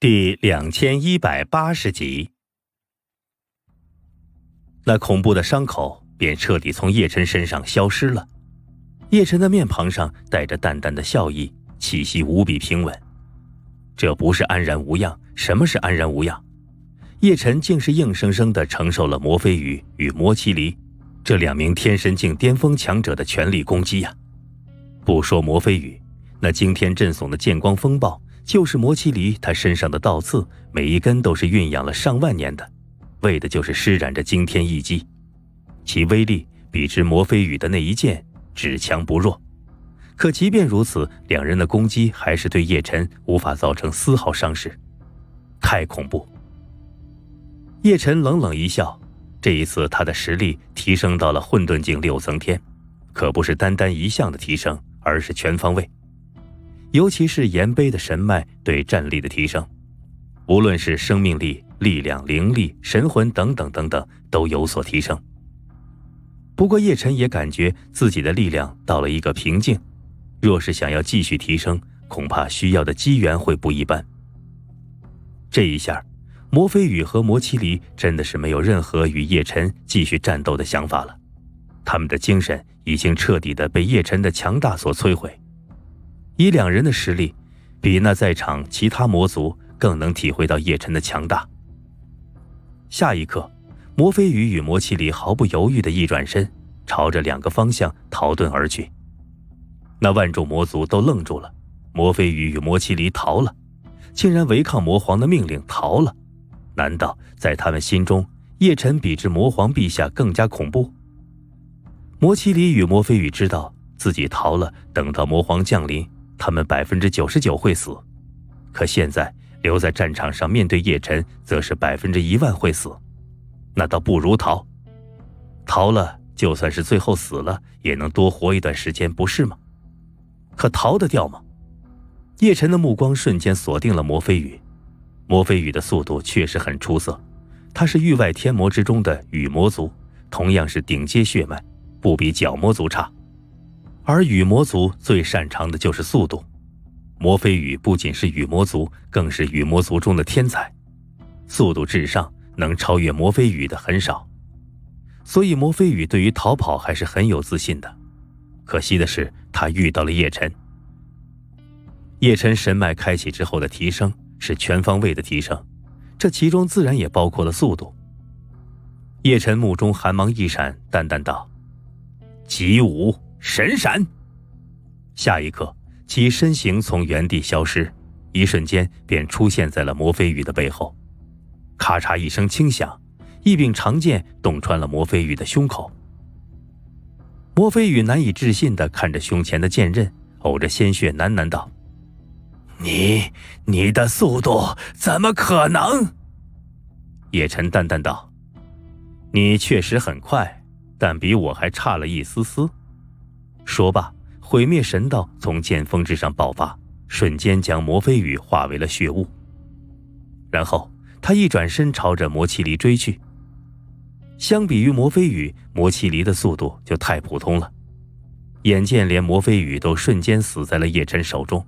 第两千一百八十集，那恐怖的伤口便彻底从叶晨身上消失了。叶晨的面庞上带着淡淡的笑意，气息无比平稳。这不是安然无恙，什么是安然无恙？叶晨竟是硬生生的承受了魔飞羽与魔麒麟这两名天神境巅峰强者的全力攻击呀！不说魔飞羽，那惊天震悚的剑光风暴。就是魔麒麟，他身上的倒刺每一根都是蕴养了上万年的，为的就是施展着惊天一击，其威力比之魔飞羽的那一剑只强不弱。可即便如此，两人的攻击还是对叶晨无法造成丝毫伤势，太恐怖。叶晨冷冷一笑，这一次他的实力提升到了混沌境六层天，可不是单单一项的提升，而是全方位。尤其是岩碑的神脉对战力的提升，无论是生命力、力量、灵力、神魂等等等等，都有所提升。不过叶辰也感觉自己的力量到了一个瓶颈，若是想要继续提升，恐怕需要的机缘会不一般。这一下，魔飞羽和魔麒麟真的是没有任何与叶辰继续战斗的想法了，他们的精神已经彻底的被叶辰的强大所摧毁。以两人的实力，比那在场其他魔族更能体会到叶辰的强大。下一刻，魔飞羽与魔麒麟毫不犹豫的一转身，朝着两个方向逃遁而去。那万众魔族都愣住了，魔飞羽与魔麒麟逃了，竟然违抗魔皇的命令逃了？难道在他们心中，叶辰比之魔皇陛下更加恐怖？魔麒麟与魔飞羽知道自己逃了，等到魔皇降临。他们百分之九十九会死，可现在留在战场上面对叶晨，则是百分之一万会死。那倒不如逃，逃了就算是最后死了，也能多活一段时间，不是吗？可逃得掉吗？叶晨的目光瞬间锁定了魔飞羽，魔飞羽的速度确实很出色，他是域外天魔之中的羽魔族，同样是顶阶血脉，不比角魔族差。而羽魔族最擅长的就是速度，魔飞羽不仅是羽魔族，更是羽魔族中的天才，速度至上，能超越魔飞羽的很少，所以魔飞羽对于逃跑还是很有自信的。可惜的是，他遇到了叶晨。叶晨神脉开启之后的提升是全方位的提升，这其中自然也包括了速度。叶晨目中寒芒一闪，淡淡道：“极武。”神闪，下一刻，其身形从原地消失，一瞬间便出现在了魔飞羽的背后。咔嚓一声轻响，一柄长剑洞穿了魔飞羽的胸口。魔飞羽难以置信的看着胸前的剑刃，呕着鲜血，喃喃道：“你，你的速度怎么可能？”叶晨淡淡道：“你确实很快，但比我还差了一丝丝。”说罢，毁灭神道从剑锋之上爆发，瞬间将魔飞羽化为了血雾。然后他一转身，朝着魔麒麟追去。相比于魔飞羽，魔麒麟的速度就太普通了。眼见连魔飞羽都瞬间死在了叶晨手中，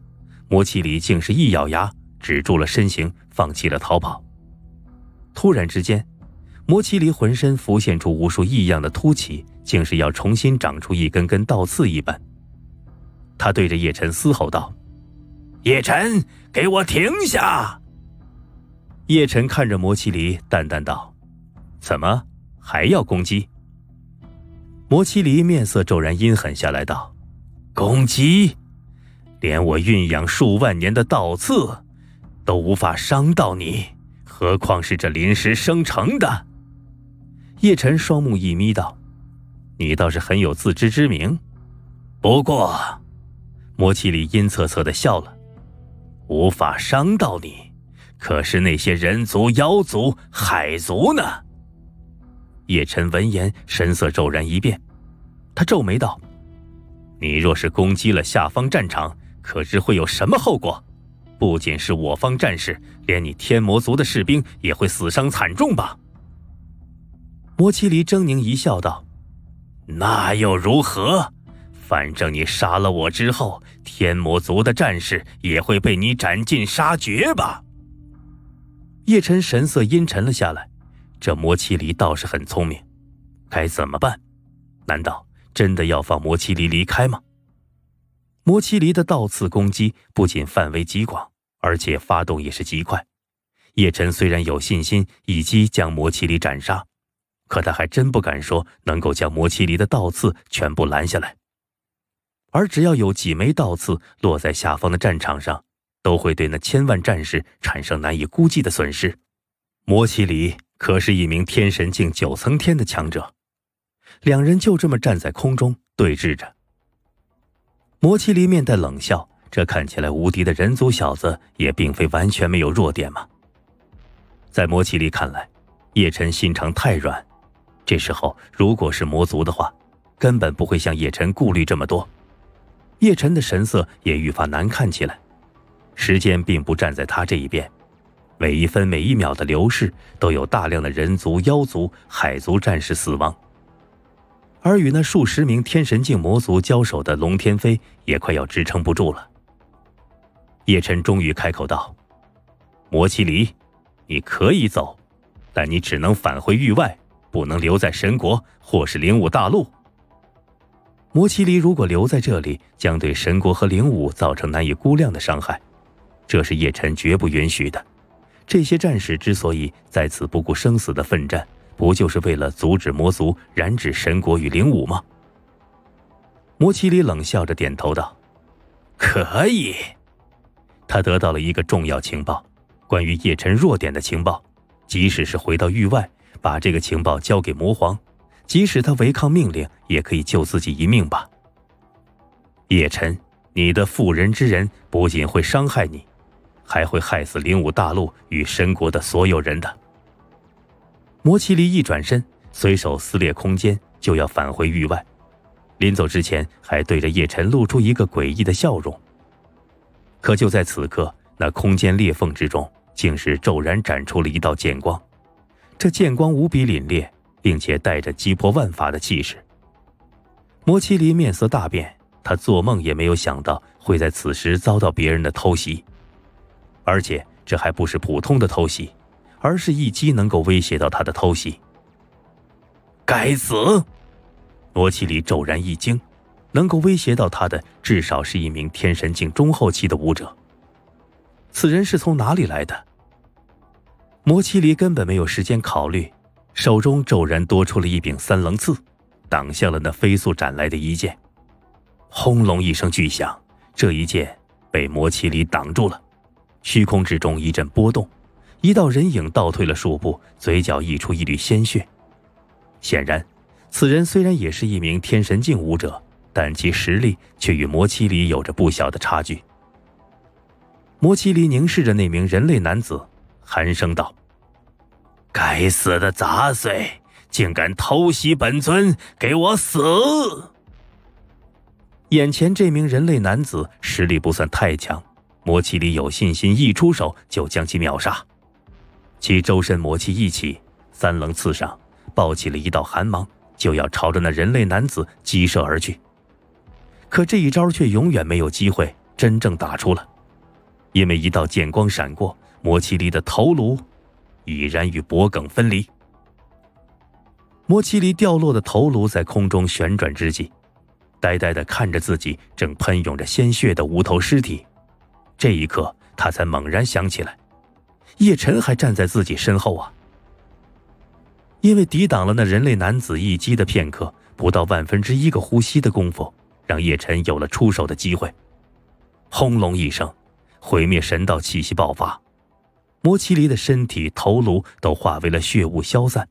魔麒麟竟是一咬牙，止住了身形，放弃了逃跑。突然之间，魔麒麟浑身浮现出无数异样的凸起。竟是要重新长出一根根倒刺一般。他对着叶晨嘶吼道：“叶晨，给我停下！”叶晨看着魔麒麟，淡淡道：“怎么还要攻击？”魔麒麟面色骤然阴狠下来，道：“攻击？连我蕴养数万年的倒刺都无法伤到你，何况是这临时生成的？”叶晨双目一眯，道。你倒是很有自知之明，不过，魔麒麟阴恻恻的笑了，无法伤到你，可是那些人族、妖族、海族呢？叶晨闻言，神色骤然一变，他皱眉道：“你若是攻击了下方战场，可知会有什么后果？不仅是我方战士，连你天魔族的士兵也会死伤惨重吧？”魔麒麟狰狞一笑，道。那又如何？反正你杀了我之后，天魔族的战士也会被你斩尽杀绝吧。叶辰神色阴沉了下来。这魔麒麟倒是很聪明，该怎么办？难道真的要放魔麒麟离开吗？魔麒麟的倒刺攻击不仅范围极广，而且发动也是极快。叶辰虽然有信心一击将魔麒麟斩杀，可他还真不敢说能够将魔麒麟的倒刺全部拦下来。而只要有几枚倒刺落在下方的战场上，都会对那千万战士产生难以估计的损失。魔麒麟可是一名天神境九层天的强者，两人就这么站在空中对峙着。魔麒麟面带冷笑，这看起来无敌的人族小子也并非完全没有弱点嘛。在魔麒麟看来，叶晨心肠太软，这时候如果是魔族的话，根本不会像叶晨顾虑这么多。叶晨的神色也愈发难看起来，时间并不站在他这一边，每一分每一秒的流逝都有大量的人族、妖族、海族战士死亡，而与那数十名天神境魔族交手的龙天飞也快要支撑不住了。叶晨终于开口道：“魔麒麟，你可以走，但你只能返回域外，不能留在神国或是灵武大陆。”魔麒麟如果留在这里，将对神国和灵武造成难以估量的伤害，这是叶晨绝不允许的。这些战士之所以在此不顾生死的奋战，不就是为了阻止魔族染指神国与灵武吗？魔奇里冷笑着点头道：“可以。”他得到了一个重要情报，关于叶晨弱点的情报。即使是回到域外，把这个情报交给魔皇。即使他违抗命令，也可以救自己一命吧。叶晨，你的妇人之仁不仅会伤害你，还会害死灵武大陆与神国的所有人的。魔麒麟一转身，随手撕裂空间，就要返回域外。临走之前，还对着叶晨露出一个诡异的笑容。可就在此刻，那空间裂缝之中，竟是骤然展出了一道剑光。这剑光无比凛冽。并且带着击破万法的气势。魔麒麟面色大变，他做梦也没有想到会在此时遭到别人的偷袭，而且这还不是普通的偷袭，而是一击能够威胁到他的偷袭。该死！魔麒麟骤然一惊，能够威胁到他的至少是一名天神境中后期的武者。此人是从哪里来的？魔麒麟根本没有时间考虑。手中骤然多出了一柄三棱刺，挡下了那飞速斩来的一剑。轰隆一声巨响，这一剑被魔麒麟挡住了。虚空之中一阵波动，一道人影倒退了数步，嘴角溢出一缕鲜血。显然，此人虽然也是一名天神境武者，但其实力却与魔麒麟有着不小的差距。魔麒麟凝视着那名人类男子，寒声道。该死的杂碎，竟敢偷袭本尊！给我死！眼前这名人类男子实力不算太强，魔气里有信心一出手就将其秒杀。其周身魔气一起，三棱刺上爆起了一道寒芒，就要朝着那人类男子击射而去。可这一招却永远没有机会真正打出了，因为一道剑光闪过，魔气里的头颅。已然与脖颈分离。魔麒麟掉落的头颅在空中旋转之际，呆呆的看着自己正喷涌着鲜血的无头尸体。这一刻，他才猛然想起来，叶晨还站在自己身后啊！因为抵挡了那人类男子一击的片刻，不到万分之一个呼吸的功夫，让叶晨有了出手的机会。轰隆一声，毁灭神道气息爆发。魔麒麟的身体、头颅都化为了血雾消散。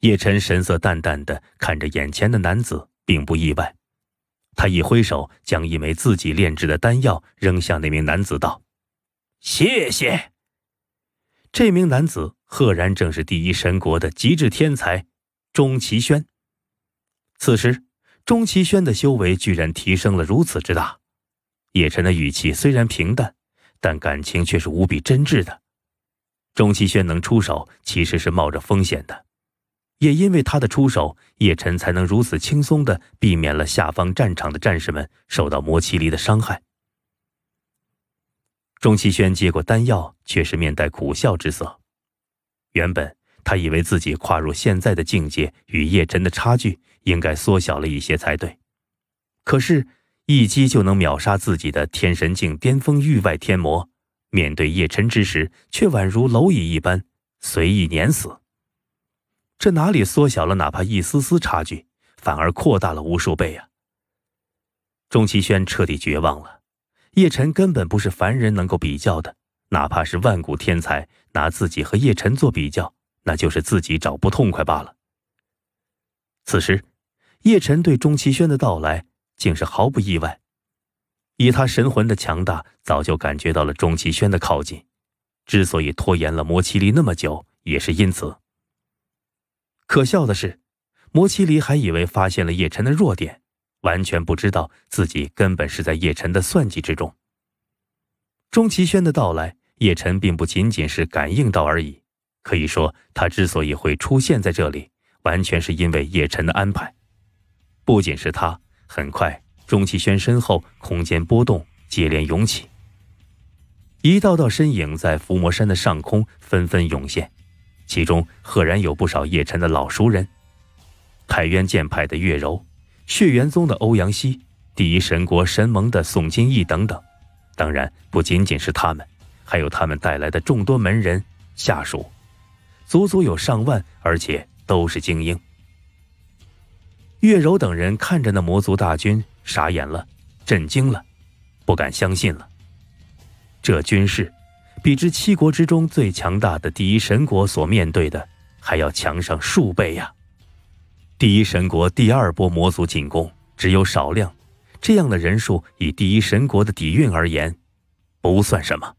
叶晨神色淡淡的看着眼前的男子，并不意外。他一挥手，将一枚自己炼制的丹药扔向那名男子，道：“谢谢。”这名男子赫然正是第一神国的极致天才钟齐轩。此时，钟齐轩的修为居然提升了如此之大。叶晨的语气虽然平淡。但感情却是无比真挚的。钟奇轩能出手，其实是冒着风险的，也因为他的出手，叶晨才能如此轻松的避免了下方战场的战士们受到魔麒麟的伤害。钟齐轩接过丹药，却是面带苦笑之色。原本他以为自己跨入现在的境界，与叶辰的差距应该缩小了一些才对，可是，一击就能秒杀自己的天神境巅峰域外天魔，面对叶辰之时，却宛如蝼蚁一般随意碾死。这哪里缩小了哪怕一丝丝差距，反而扩大了无数倍啊！钟齐轩彻底绝望了。叶辰根本不是凡人能够比较的，哪怕是万古天才，拿自己和叶辰做比较，那就是自己找不痛快罢了。此时，叶辰对钟齐轩的到来竟是毫不意外，以他神魂的强大，早就感觉到了钟齐轩的靠近，之所以拖延了魔麒麟那么久，也是因此。可笑的是，魔麒麟还以为发现了叶辰的弱点。完全不知道自己根本是在叶辰的算计之中。钟齐轩的到来，叶辰并不仅仅是感应到而已。可以说，他之所以会出现在这里，完全是因为叶辰的安排。不仅是他，很快，钟齐轩身后空间波动接连涌起，一道道身影在伏魔山的上空纷纷涌现，其中赫然有不少叶辰的老熟人，太渊剑派的月柔。血元宗的欧阳希，第一神国神盟的宋金义等等，当然不仅仅是他们，还有他们带来的众多门人下属，足足有上万，而且都是精英。月柔等人看着那魔族大军，傻眼了，震惊了，不敢相信了。这军事，比之七国之中最强大的第一神国所面对的还要强上数倍呀！第一神国第二波魔族进攻只有少量，这样的人数以第一神国的底蕴而言，不算什么。